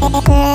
Girl